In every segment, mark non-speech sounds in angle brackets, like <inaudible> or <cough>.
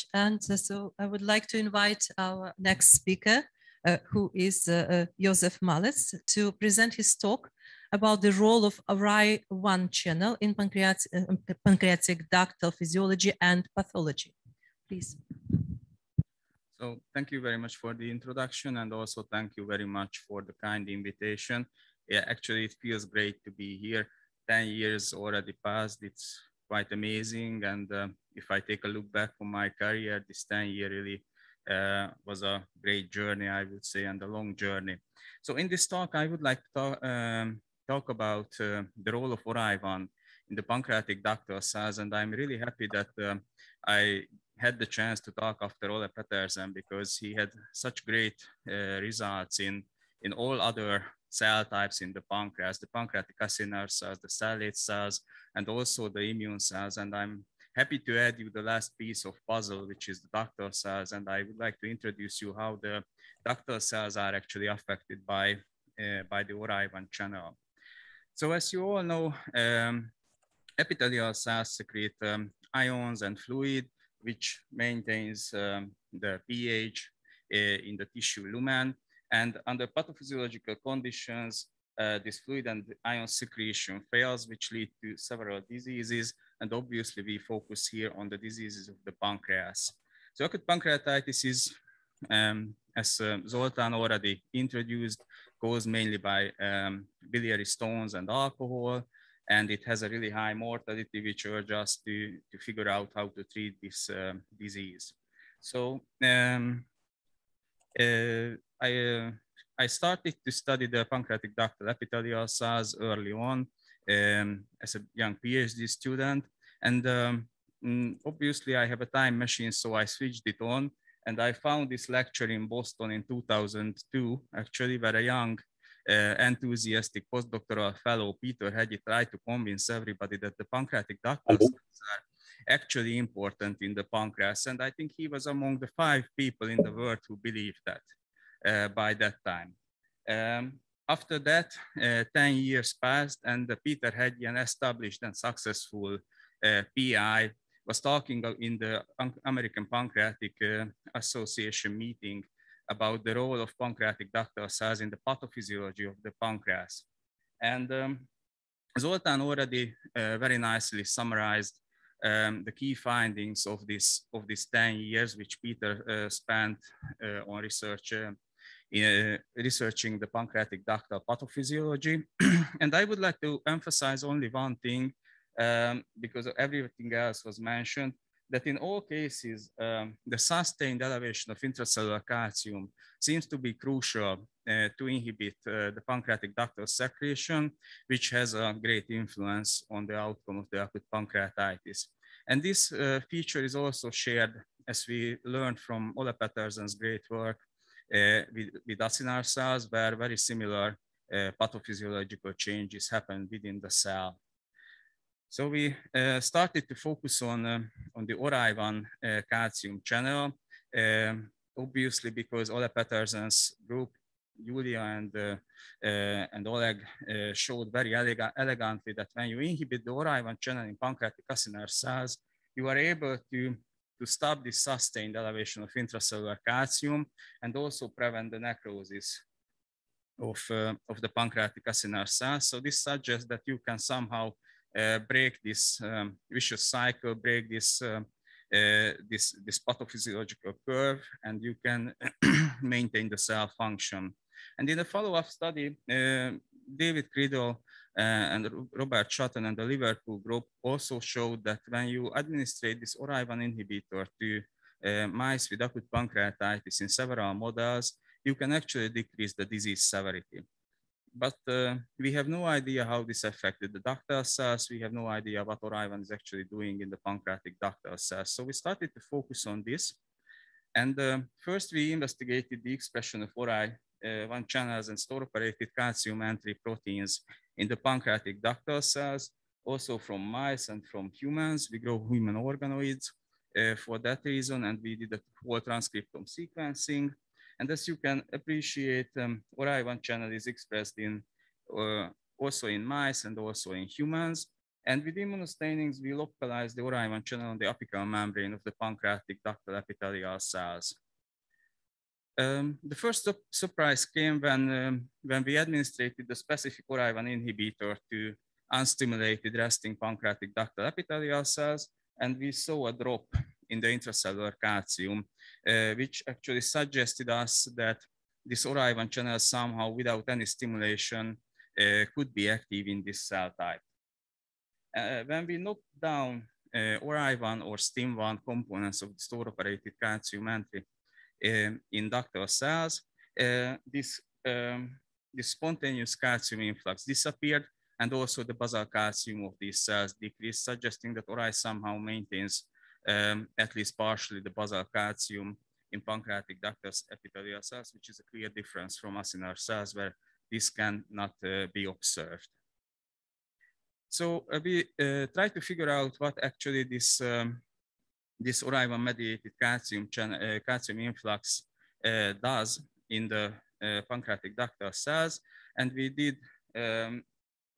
much. And uh, so I would like to invite our next speaker, uh, who is uh, József Maléth, to present his talk about the role of ORAI1 channel in pancreatic, pancreatic ductal physiology and pathology. Please. So thank you very much for the introduction and also thank you very much for the kind invitation. Yeah, actually it feels great to be here. 10 years already passed. It's quite amazing. And uh, if I take a look back on my career, this 10 year really uh, was a great journey, I would say, and a long journey. So in this talk, I would like to talk, um, talk about uh, the role of ORAI1 in the pancreatic ductal cells. And I'm really happy that uh, I had the chance to talk after Ole Petersen because he had such great uh, results in, in all other cell types in the pancreas, the pancreatic acinar cells, the stellate cells, and also the immune cells. And I'm happy to add you the last piece of puzzle, which is the ductal cells. And I would like to introduce you how the ductal cells are actually affected by, uh, by the ORAI1 channel. So as you all know, um, epithelial cells secrete um, ions and fluid, which maintains um, the pH uh, in the tissue lumen. And under pathophysiological conditions, uh, this fluid and ion secretion fails, which lead to several diseases. And obviously we focus here on the diseases of the pancreas. So acute pancreatitis is, um, as uh, Zoltan already introduced, caused mainly by um, biliary stones and alcohol. And it has a really high mortality, which urge us to, to figure out how to treat this uh, disease. So um, uh, I, uh, I started to study the pancreatic ductal epithelial cells early on um, as a young PhD student. And um, mm, obviously I have a time machine, so I switched it on and I found this lecture in Boston in 2002, actually, where a young uh, enthusiastic postdoctoral fellow, Peter Hegyi, tried to convince everybody that the pancreatic ductal cells are actually important in the pancreas. And I think he was among the five people in the world who believed that by that time. Um, after that, uh, 10 years passed and Peter Hegyi, an established and successful uh, PI, was talking in the American Pancreatic uh, Association meeting about the role of pancreatic ductal cells in the pathophysiology of the pancreas. And um, Zoltan already uh, very nicely summarized um, the key findings of this of these 10 years, which Peter uh, spent uh, on research uh, in, uh, researching the pancreatic ductal pathophysiology. <clears throat> and I would like to emphasize only one thing, um, because everything else was mentioned, that in all cases, um, the sustained elevation of intracellular calcium seems to be crucial uh, to inhibit uh, the pancreatic ductal secretion, which has a great influence on the outcome of the acute pancreatitis. And this uh, feature is also shared, as we learned from Ole Petersen's great work with, with acinar cells, where very similar pathophysiological changes happen within the cell. So we started to focus on, uh, on the ORAI1 uh, calcium channel, um, obviously because Ole Petersen's group, Julia and, uh, uh, and Oleg uh, showed very elega elegantly that when you inhibit the ORAI1 channel in pancreatic acinar cells, you are able to, to stop the sustained elevation of intracellular calcium and also prevent the necrosis of, of the pancreatic acinar cells. So this suggests that you can somehow uh, break this um, vicious cycle, break this uh, uh, this this pathophysiological curve, and you can <clears throat> maintain the cell function. And in a follow-up study, David Criddle uh, and Robert Sutton and the Liverpool group also showed that when you administrate this ORAI1 inhibitor to uh, mice with acute pancreatitis in several models, you can actually decrease the disease severity but uh, we have no idea how this affected the ductal cells. We have no idea what ORAI1 is actually doing in the pancreatic ductal cells. So we started to focus on this. And uh, first we investigated the expression of ORAI1 channels and store-operated calcium entry proteins in the pancreatic ductal cells, also from mice and from humans. We grow human organoids uh, for that reason, and we did a whole transcriptome sequencing. And as you can appreciate, um, ORAI1 channel is expressed in uh, also in mice and also in humans. And with immunostainings, we localize the ORAI1 channel on the apical membrane of the pancreatic ductal epithelial cells. Um, the first su surprise came when, um, when we administered the specific ORAI1 inhibitor to unstimulated resting pancreatic ductal epithelial cells, and we saw a drop in the intracellular calcium, uh, which actually suggested us that this ORAI1 channel somehow, without any stimulation, uh, could be active in this cell type. Uh, when we knock down uh, ORAI1 or STIM1 components of the store-operated calcium entry um, in ductal cells, uh, this, um, this spontaneous calcium influx disappeared and also the basal calcium of these cells decreased, suggesting that ORAI somehow maintains um, at least partially the basal calcium in pancreatic ductal epithelial cells, which is a clear difference from acinar cells where this cannot uh, be observed. So uh, we uh, try to figure out what actually this um, this ORAI1 mediated calcium channel, calcium influx does in the pancreatic ductal cells, and we did um,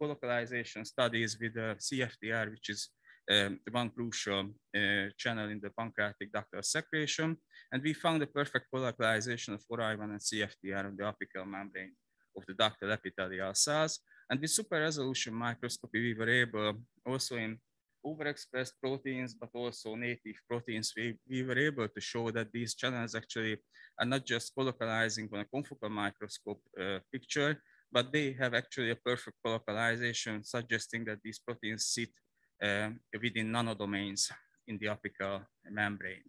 colocalization studies with the CFTR, which is um, one crucial uh, channel in the pancreatic ductal secretion. And we found a perfect colocalization of ORAI1 and CFTR on the apical membrane of the ductal epithelial cells. And with super resolution microscopy, we were able also in overexpressed proteins, but also native proteins, we, we were able to show that these channels actually are not just colocalizing on a confocal microscope uh, picture, but they have actually a perfect colocalization, suggesting that these proteins sit uh, within nanodomains in the apical membrane.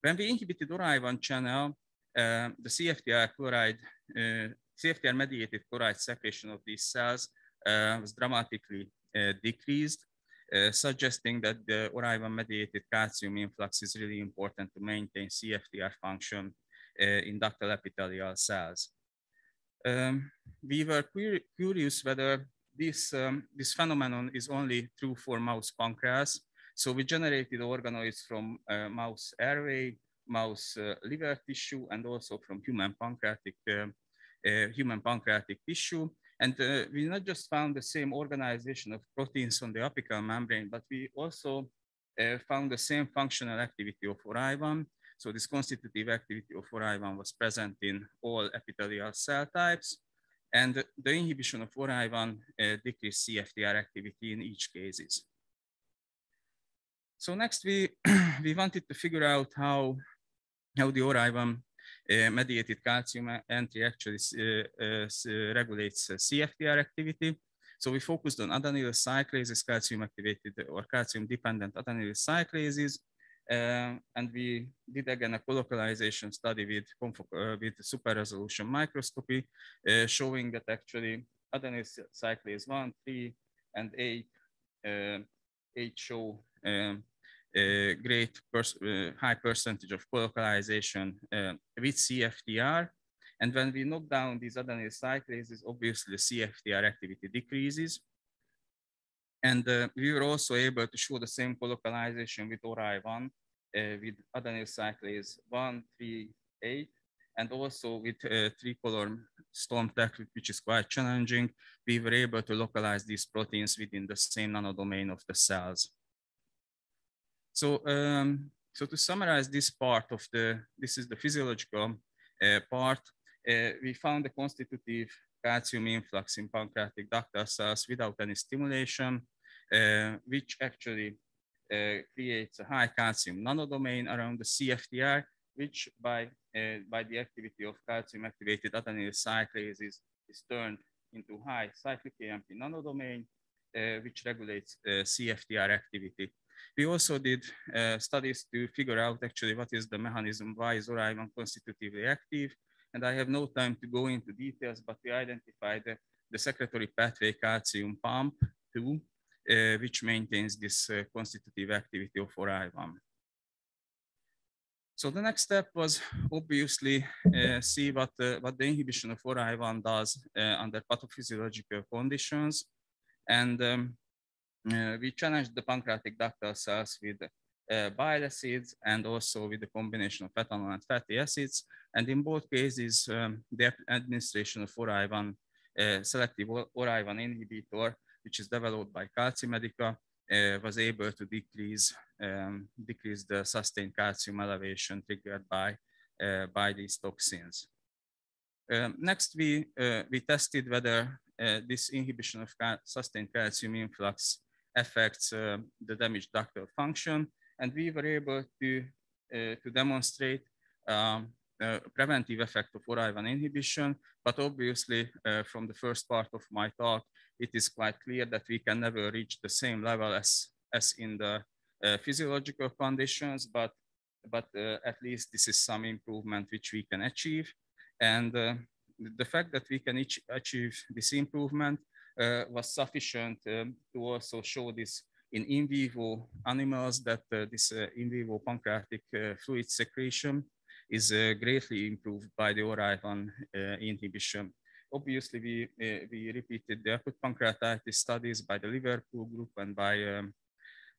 When we inhibited ORAI1 channel, uh, the CFTR chloride uh, CFTR mediated chloride secretion of these cells uh, was dramatically uh, decreased, uh, suggesting that the ORAI1 mediated calcium influx is really important to maintain CFTR function in ductal epithelial cells. Um, we were curious whether this, um, this phenomenon is only true for mouse pancreas. So we generated organoids from uh, mouse airway, mouse uh, liver tissue, and also from human pancreatic uh, uh, human pancreatic tissue. And uh, we not just found the same organization of proteins on the apical membrane, but we also uh, found the same functional activity of ORAI1. So this constitutive activity of ORAI1 was present in all epithelial cell types. And the inhibition of ORAI1 uh, decreased CFTR activity in each cases. So next we, <clears throat> we wanted to figure out how, how the ORAI1 uh, mediated calcium entry actually uh, uh, regulates CFTR activity. So we focused on adenylyl cyclases, calcium activated or calcium dependent adenylyl cyclases. Uh, and we did again a colocalization study with, uh, with super resolution microscopy, uh, showing that actually adenyl cyclase 1, 3, and 8, 8 show um, a great uh, high percentage of colocalization uh, with CFTR. And when we knock down these adenyl cyclases, obviously the CFTR activity decreases. And uh, we were also able to show the same colocalization with ORAI1 uh, with adenyl cyclase 1, 3, 8, and also with uh, tricolor storm tech, which is quite challenging, we were able to localize these proteins within the same nanodomain of the cells. So, um, so to summarize this part of the, this is the physiological uh, part, uh, we found a constitutive calcium influx in pancreatic ductal cells without any stimulation, uh, which actually uh, creates a high calcium nanodomain around the CFTR, which by, uh, by the activity of calcium activated adenyl cyclases is is turned into high cyclic AMP nanodomain, uh, which regulates CFTR activity. We also did uh, studies to figure out actually what is the mechanism why is ORAI1 constitutively active. And I have no time to go into details, but we identified the, the secretory pathway calcium pump 2, uh, which maintains this uh, constitutive activity of ORAI1. So the next step was obviously uh, see what, uh, what the inhibition of ORAI1 does uh, under pathophysiological conditions. And um, we challenged the pancreatic ductal cells with uh, bile acids and also with the combination of ethanol and fatty acids. And in both cases, um, the administration of ORAI1, uh, selective ORAI1 inhibitor which is developed by Calcimedica, uh, was able to decrease um, decrease the sustained calcium elevation triggered by uh, by these toxins. Um, next, we uh, we tested whether uh, this inhibition of sustained calcium influx affects uh, the damaged ductal function, and we were able to uh, to demonstrate um, preventive effect of ORAI1 inhibition, but obviously from the first part of my talk, it is quite clear that we can never reach the same level as, as in the uh, physiological conditions, but, but uh, at least this is some improvement which we can achieve. And uh, the fact that we can achieve this improvement uh, was sufficient um, to also show this in in vivo animals that uh, this uh, in vivo pancreatic fluid secretion is greatly improved by the ORAI1 inhibition. Obviously, we, uh, we repeated the acute pancreatitis studies by the Liverpool group and by, um,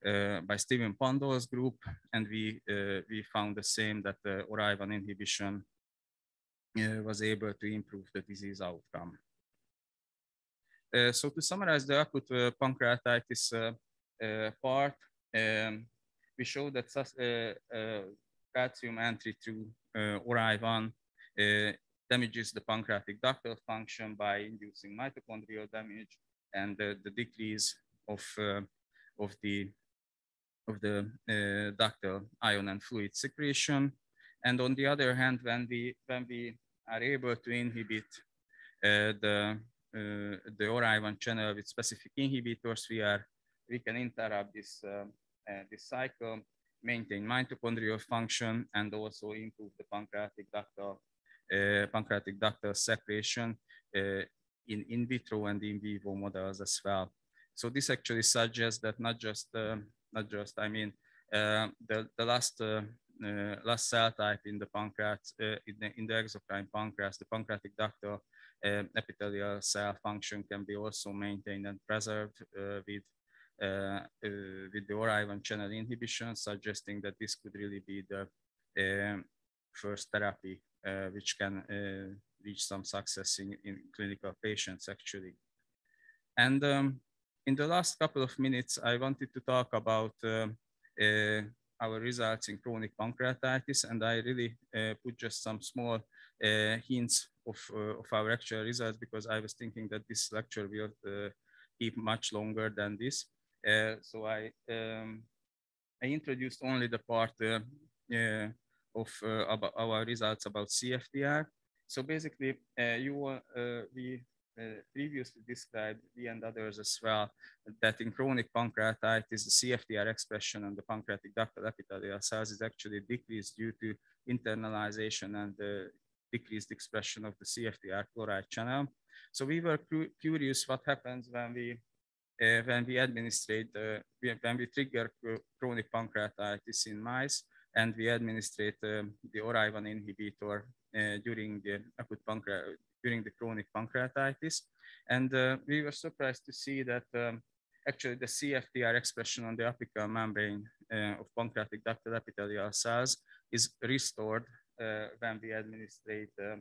uh, by Stephen Pandol's group, and we, uh, we found the same that the ORAI1 inhibition was able to improve the disease outcome. Uh, so to summarize the acute uh, pancreatitis uh, part, um, we show that calcium entry through ORAI1 damages the pancreatic ductal function by inducing mitochondrial damage and the, decrease of, of the, of the uh, ductal ion and fluid secretion. And on the other hand, when we, when we are able to inhibit uh, the, the ORAI1 channel with specific inhibitors, we, are, we can interrupt this, uh, uh, this cycle, maintain mitochondrial function, and also improve the pancreatic ductal uh, pancreatic ductal secretion uh, in in vitro and in vivo models as well. So this actually suggests that not just uh, not just I mean the the last uh, last cell type in the pancreas, uh, in, the, in the exocrine pancreas, the pancreatic ductal uh, epithelial cell function can be also maintained and preserved with with the ORAI1 channel inhibition, suggesting that this could really be the first therapy uh, which can uh, reach some success in, in clinical patients actually. And um, in the last couple of minutes, I wanted to talk about uh, our results in chronic pancreatitis, and I really put just some small hints of, of our actual results because I was thinking that this lecture will keep much longer than this. Uh, so I um, I introduced only the part uh, uh, of uh, our results about CFTR. So basically, uh, you uh, we previously described, we and others as well, that in chronic pancreatitis, the CFTR expression on the pancreatic ductal epithelial cells is actually decreased due to internalization and the decreased expression of the CFTR chloride channel. So we were curious what happens when we uh, when we administrate uh, when we trigger chronic pancreatitis in mice and we administrate uh, the ORAI1 inhibitor uh, during the acute pancreas during the chronic pancreatitis. And uh, we were surprised to see that um, actually the CFTR expression on the apical membrane uh, of pancreatic ductal epithelial cells is restored uh, when we administrate uh,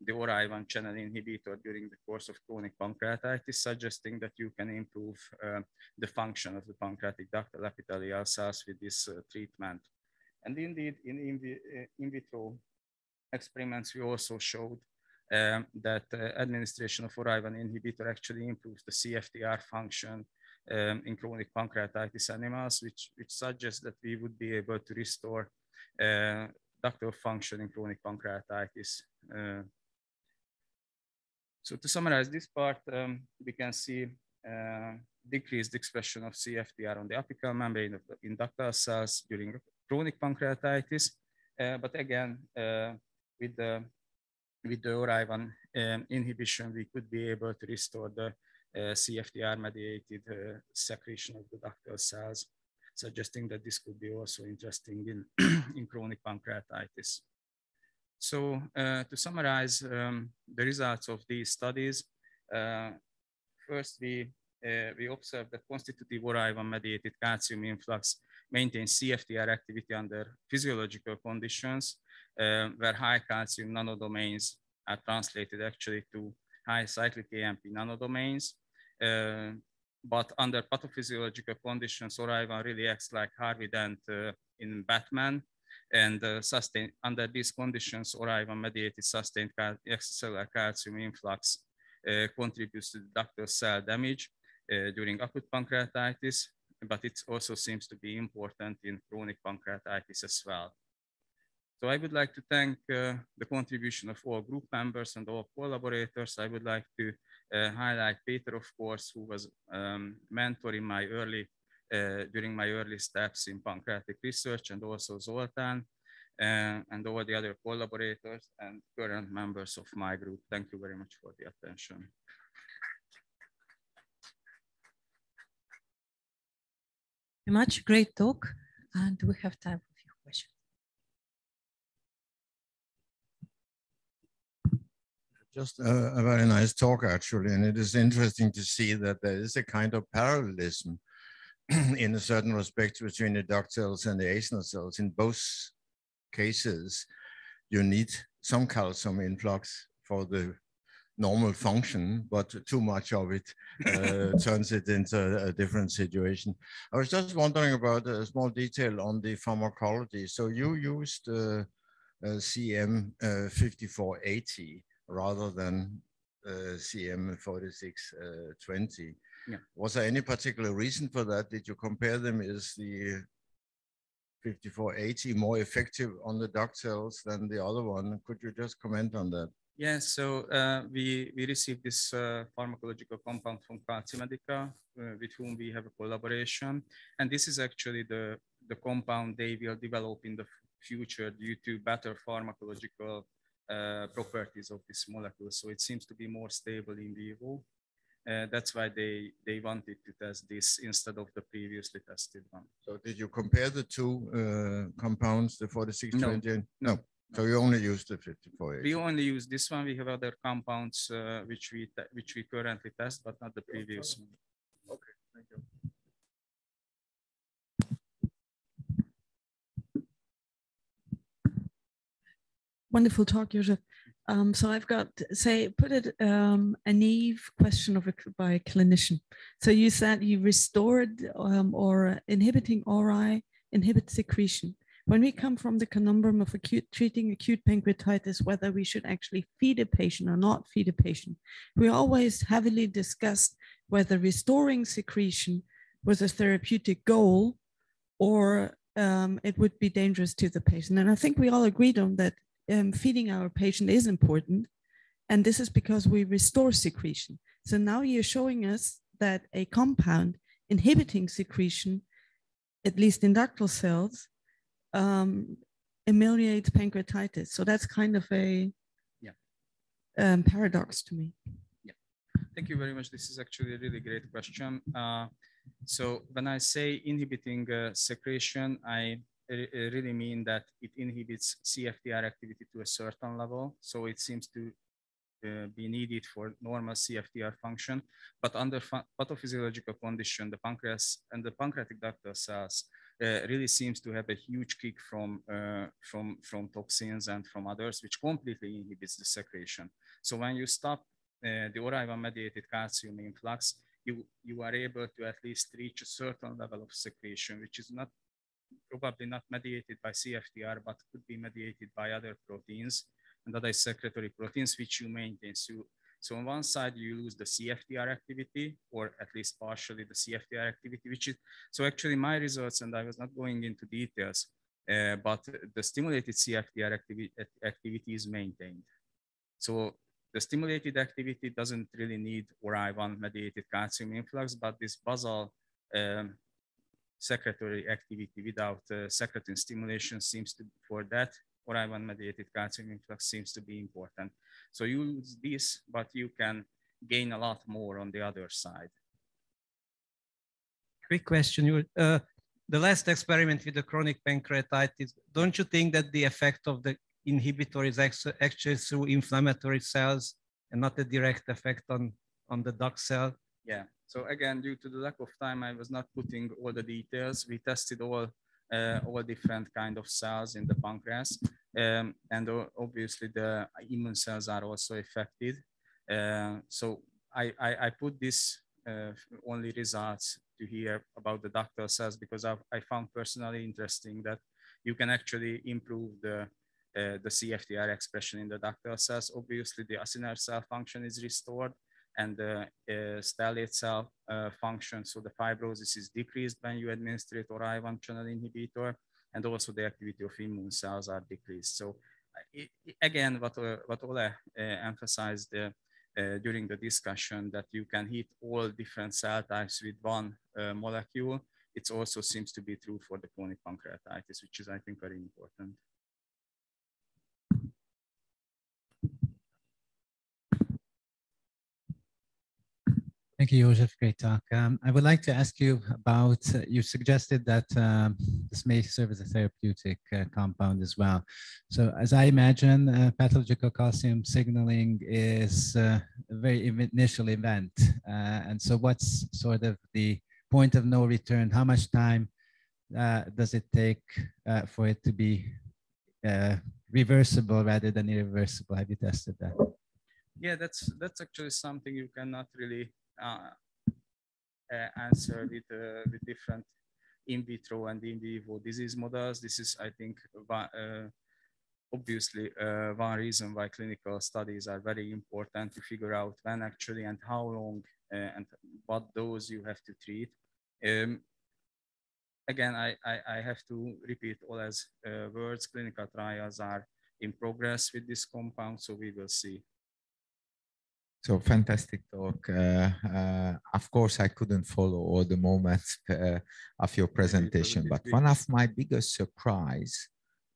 the ORAI1 channel inhibitor during the course of chronic pancreatitis, suggesting that you can improve the function of the pancreatic ductal epithelial cells with this treatment. And indeed, in in, uh, in vitro experiments, we also showed um, that uh, administration of ORAI1 inhibitor actually improves the CFTR function um, in chronic pancreatitis animals, which, which suggests that we would be able to restore uh, ductal function in chronic pancreatitis. Uh, so to summarize this part, um, we can see decreased expression of CFTR on the apical membrane of the in ductal cells during chronic pancreatitis. Uh, but again, uh, with the with the ORAI1 um, inhibition, we could be able to restore the uh, CFTR-mediated uh, secretion of the ductal cells, suggesting that this could be also interesting in, <clears throat> in chronic pancreatitis. So uh, to summarize um, the results of these studies, uh, first we, we observed that constitutive ORAI1-mediated calcium influx maintains CFTR activity under physiological conditions uh, where high calcium nanodomains are translated actually to high cyclic AMP nanodomains. Uh, but under pathophysiological conditions, ORAI1 really acts like Harvey Dent uh, in Batman. And uh, sustain, under these conditions, ORAI1 mediated sustained cal extracellular calcium influx uh, contributes to ductal cell damage uh, during acute pancreatitis, but it also seems to be important in chronic pancreatitis as well. So I would like to thank uh, the contribution of all group members and all collaborators. I would like to uh, highlight Peter, of course, who was um, mentoring my early, uh, during my early steps in pancreatic research, and also Zoltan, uh, and all the other collaborators and current members of my group. Thank you very much for the attention. Much, great talk, and we have time for a few questions. Just a, a, very nice talk, actually. And it is interesting to see that there is a kind of parallelism <clears throat> in a certain respect between the duct cells and the acinar cells. In both cases, you need some calcium influx for the normal function, but too much of it uh, <laughs> turns it into a different situation. I was just wondering about a small detail on the pharmacology. So you used uh, uh, CM 5480 rather than CM 4620. Yeah. Was there any particular reason for that? Did you compare them? Is the 5480 more effective on the duct cells than the other one? Could you just comment on that? Yeah, so uh, we, we received this uh, pharmacological compound from Calcimedica, uh, with whom we have a collaboration. And this is actually the, the compound they will develop in the future due to better pharmacological uh, properties of this molecule. So it seems to be more stable in vivo. Uh, that's why they, they wanted to test this instead of the previously tested one. So did you compare the two uh, compounds, the 4620? No. no. So you only use the 54 We only use this one. We have other compounds uh, which we which we currently test, but not the previous one. Okay, thank you. Wonderful talk, Joseph. Um, so I've got, say, put it um, a naive question of a, by a clinician. So you said you restored um, or inhibiting ORAI inhibit secretion when we come from the conundrum of acute, treating acute pancreatitis, whether we should actually feed a patient or not feed a patient, we always heavily discussed whether restoring secretion was a therapeutic goal or um, it would be dangerous to the patient. And I think we all agreed on that um, feeding our patient is important. And this is because we restore secretion. So now you're showing us that a compound inhibiting secretion, at least in ductal cells, um, ameliorates pancreatitis. So that's kind of a yeah. um, paradox to me. Yeah, thank you very much. This is actually a really great question. Uh, so when I say inhibiting uh, secretion, I really mean that it inhibits CFTR activity to a certain level. So it seems to uh, be needed for normal CFTR function, but under pathophysiological condition, the pancreas and the pancreatic ductal cells uh, really seems to have a huge kick from, uh, from, from toxins and from others, which completely inhibits the secretion. So when you stop uh, the ORAI1 mediated calcium influx, you, you are able to at least reach a certain level of secretion, which is not probably not mediated by CFTR, but could be mediated by other proteins and other secretory proteins, which you maintain. So so on one side, you lose the CFTR activity, or at least partially the CFTR activity, which is, so actually my results, and I was not going into details, uh, but the stimulated CFTR activity, activity is maintained. So the stimulated activity doesn't really need ORAI1 mediated calcium influx, but this basal um, secretory activity without uh, secretin stimulation seems to, for that, ORAI1 mediated calcium influx seems to be important. So use this, but you can gain a lot more on the other side. Quick question. Uh, the last experiment with the chronic pancreatitis, don't you think that the effect of the inhibitor is actually through inflammatory cells and not a direct effect on, on the duct cell? Yeah. So again, due to the lack of time, I was not putting all the details. We tested all all different kind of cells in the pancreas. Um, and obviously the immune cells are also affected. Uh, so I, I, I, put this uh, only results to hear about the ductal cells because I've, I found personally interesting that you can actually improve the uh, the CFTR expression in the ductal cells. Obviously, the acinar cell function is restored and the uh, stellate cell uh, function. So the fibrosis is decreased when you administer ORAI1 channel inhibitor, and also the activity of immune cells are decreased. So it, again, what, uh, what Ole uh, emphasized uh, uh, during the discussion that you can hit all different cell types with one molecule, it also seems to be true for the chronic pancreatitis, which is, I think, very important. Thank you, Joseph. Great talk. Um, I would like to ask you about, uh, you suggested that um, this may serve as a therapeutic uh, compound as well. So as I imagine, uh, pathological calcium signaling is uh, a very initial event. Uh, and so what's sort of the point of no return? How much time uh, does it take for it to be reversible rather than irreversible? Have you tested that? Yeah, that's that's actually something you cannot really answer with, uh, with different in vitro and in vivo disease models. This is, I think, obviously uh, one reason why clinical studies are very important to figure out when actually and how long uh, and what dose you have to treat. Um, again, I, I, I, have to repeat all as uh, words. Clinical trials are in progress with this compound, so we will see. So fantastic talk. Uh, uh, of course, I couldn't follow all the moments uh, of your presentation, but one of my biggest surprise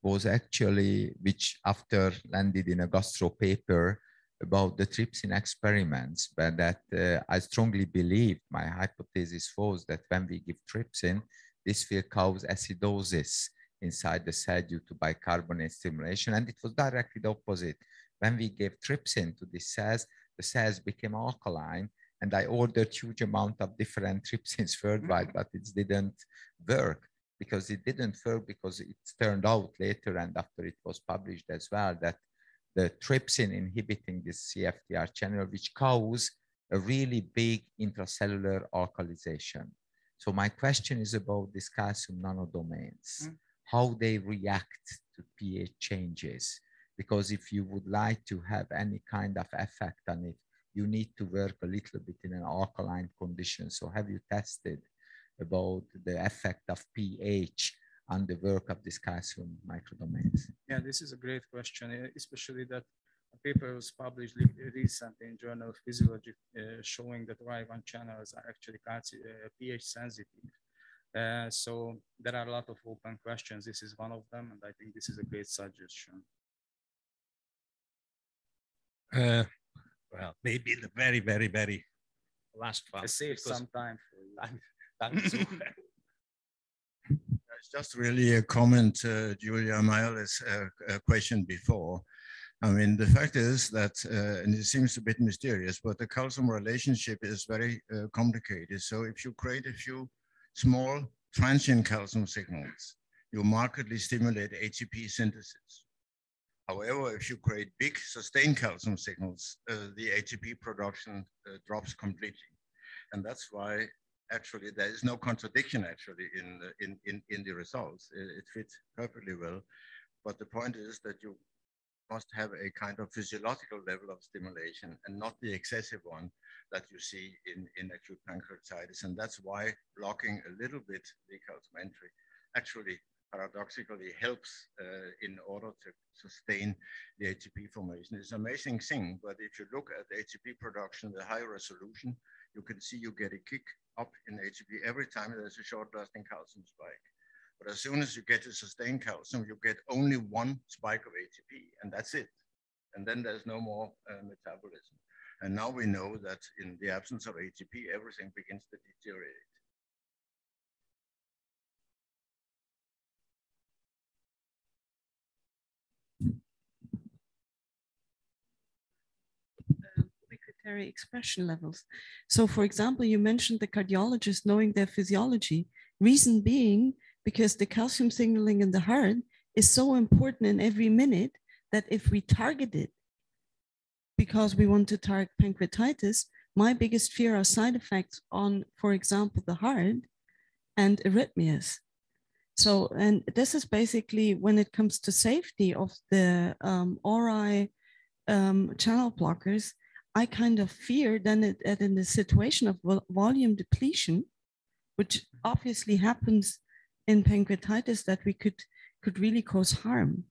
was actually, which after landed in a gastro paper about the trypsin experiments, but that uh, I strongly believe my hypothesis was that when we give trypsin, this will cause acidosis inside the cell due to bicarbonate stimulation. And it was directly the opposite. When we gave trypsin to these cells, cells became alkaline and I ordered huge amount of different <laughs> trypsins worldwide, mm-hmm. but it didn't work because it didn't work because it turned out later and after it was published as well that the trypsin inhibiting this CFTR channel, which cause a really big intracellular alkalization. So my question is about these calcium nanodomains, mm. how they react to pH changes because if you would like to have any kind of effect on it, you need to work a little bit in an alkaline condition. So have you tested about the effect of pH on the work of this calcium microdomains? Yeah, this is a great question, especially that a paper was published recently in Journal of Physiology uh, showing that ORAI1 channels are actually calcium, uh, pH sensitive. Uh, so there are a lot of open questions. This is one of them, and I think this is a great suggestion. Uh, well, maybe the very, very, very last one. I saved some time for you. it's <laughs> just really a comment, uh, Julia Miles' uh, question before. I mean, the fact is that, uh, and it seems a bit mysterious, but the calcium relationship is very uh, complicated. So if you create a few small transient calcium signals, you markedly stimulate ATP synthesis. However, if you create big sustained calcium signals, uh, the ATP production uh, drops completely. And that's why actually there is no contradiction actually in, the, in, in, in the results. It, it, fits perfectly well. But the point is that you must have a kind of physiological level of stimulation and not the excessive one that you see in, in acute pancreatitis. And that's why blocking a little bit the calcium entry actually paradoxically helps uh, in order to sustain the ATP formation. It's an amazing thing, but if you look at the ATP production, the high resolution, you can see you get a kick up in ATP every time there's a short-lasting calcium spike. But as soon as you get a sustained calcium, you get only one spike of ATP, and that's it. And then there's no more uh, metabolism. And now we know that in the absence of ATP, everything begins to deteriorate. Expression levels. So for example, you mentioned the cardiologist knowing their physiology, reason being because the calcium signaling in the heart is so important in every minute that if we target it because we want to target pancreatitis, My biggest fear are side effects on, for example, the heart and arrhythmias. So, and this is basically when it comes to safety of the um, ORAI um, channel blockers, I kind of fear then that in the situation of volume depletion, which obviously happens in pancreatitis, that we could could really cause harm.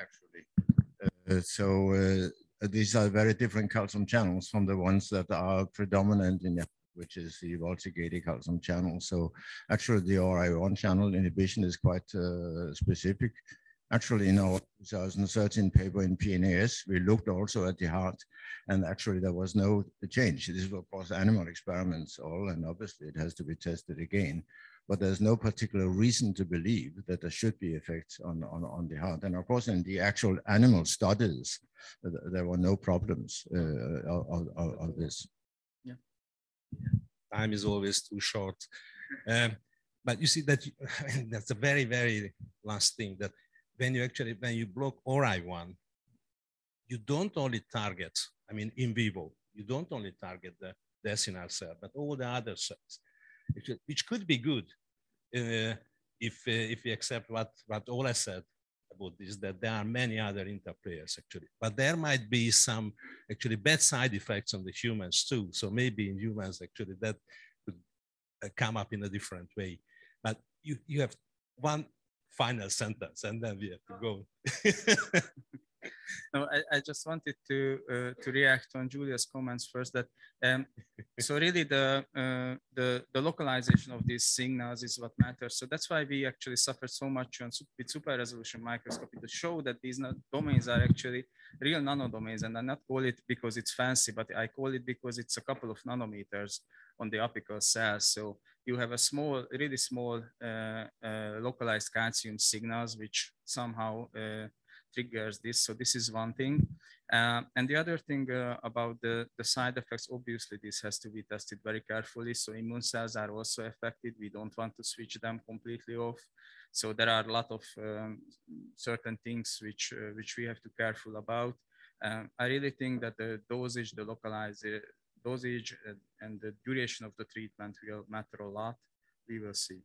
Actually, uh, so uh, these are very different calcium channels from the ones that are predominant in the which is the voltage-gated calcium channel. So actually the ORAI1 channel inhibition is quite uh, specific. Actually, in our 2013 paper in PNAS, we looked also at the heart and actually there was no change. This is of course animal experiments all, and obviously it has to be tested again, but there's no particular reason to believe that there should be effects on, on, on the heart. And of course, in the actual animal studies, there were no problems uh, of, of, of this time is always too short. Um, but you see that you, <laughs> that's a very, very last thing that when you actually, when you block ORAI1, you don't only target, I mean, in vivo, you don't only target the decimal cell, but all the other cells, which, which could be good uh, if, uh, if we accept what, what Ole said, about this that there are many other interplayers actually, but there might be some actually bad side effects on the humans too. So maybe in humans actually that could uh, come up in a different way. But you, you have one final sentence and then we have to go. <laughs> no, I, I, just wanted to uh, to react on Julia's comments first. That um, <laughs> so really the uh, the the localization of these signals is what matters. So that's why we actually suffered so much on with super resolution microscopy to show that these domains are actually real nanodomains, and I not call it because it's fancy, but I call it because it's a couple of nanometers on the apical cells. So you have a small, really small uh, uh localized calcium signals, which somehow uh, triggers this. So this is one thing. Uh, and the other thing uh, about the, the side effects, obviously this has to be tested very carefully. So immune cells are also affected. We don't want to switch them completely off. So there are a lot of um, certain things which, uh, which we have to careful about. Um, I really think that the dosage, the localized dosage uh, and the duration of the treatment will matter a lot. We will see.